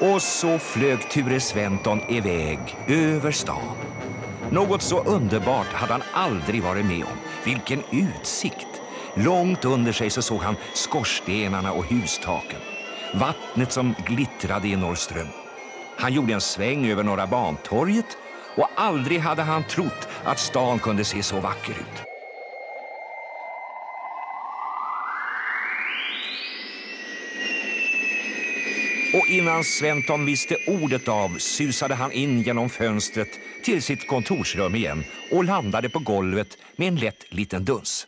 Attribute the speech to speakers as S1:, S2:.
S1: Och så flög Ture Sventon iväg över stan. Något så underbart hade han aldrig varit med om. Vilken utsikt! Långt under sig så såg han skorstenarna och hustaken. Vattnet som glittrade i Norrström. Han gjorde en sväng över Norra Bantorget och aldrig hade han trott att stan kunde se så vacker ut. Och innan Sventon visste ordet av susade han in genom fönstret till sitt kontorsrum igen och landade på golvet med en lätt liten duns.